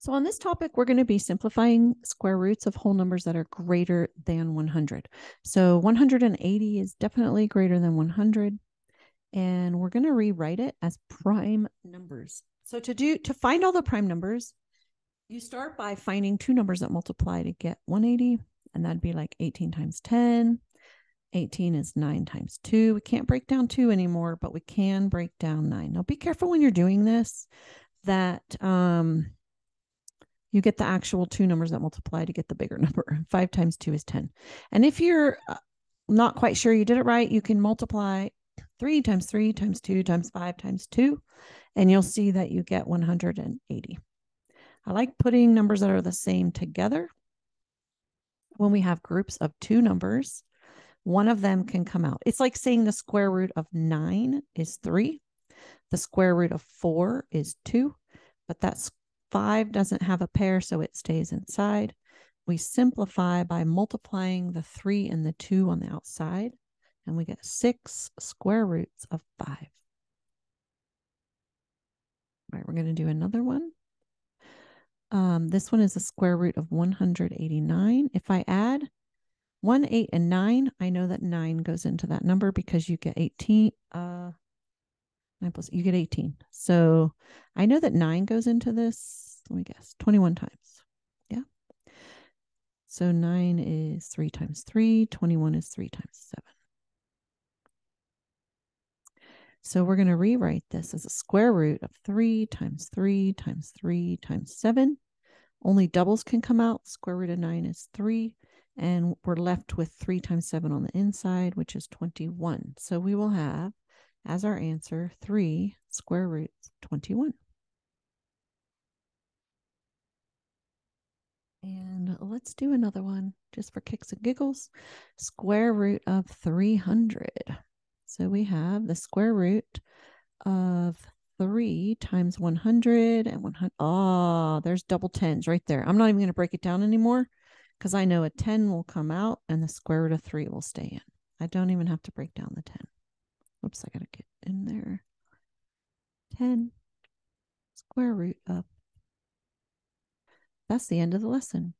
So on this topic, we're going to be simplifying square roots of whole numbers that are greater than 100. So 180 is definitely greater than 100. And we're going to rewrite it as prime numbers. So to do to find all the prime numbers, you start by finding two numbers that multiply to get 180. And that'd be like 18 times 10. 18 is 9 times 2. We can't break down 2 anymore, but we can break down 9. Now be careful when you're doing this that um you get the actual two numbers that multiply to get the bigger number. Five times two is 10. And if you're uh, not quite sure you did it right, you can multiply three times three times two times five times two, and you'll see that you get 180. I like putting numbers that are the same together. When we have groups of two numbers, one of them can come out. It's like saying the square root of nine is three, the square root of four is two, but that's Five doesn't have a pair, so it stays inside. We simplify by multiplying the three and the two on the outside, and we get six square roots of five. All right, we're going to do another one. Um, this one is the square root of 189. If I add 1, 8, and 9, I know that 9 goes into that number because you get 18. Uh, 9 plus, you get 18. So I know that 9 goes into this, let me guess, 21 times. Yeah. So 9 is 3 times 3, 21 is 3 times 7. So we're going to rewrite this as a square root of 3 times 3 times 3 times 7. Only doubles can come out. Square root of 9 is 3. And we're left with 3 times 7 on the inside, which is 21. So we will have as our answer 3 square root 21. And let's do another one just for kicks and giggles. Square root of 300. So we have the square root of 3 times 100 and 100. Oh, there's double tens right there. I'm not even going to break it down anymore because I know a 10 will come out and the square root of 3 will stay in. I don't even have to break down the 10. Oops, I got to get in there. 10 square root of. That's the end of the lesson.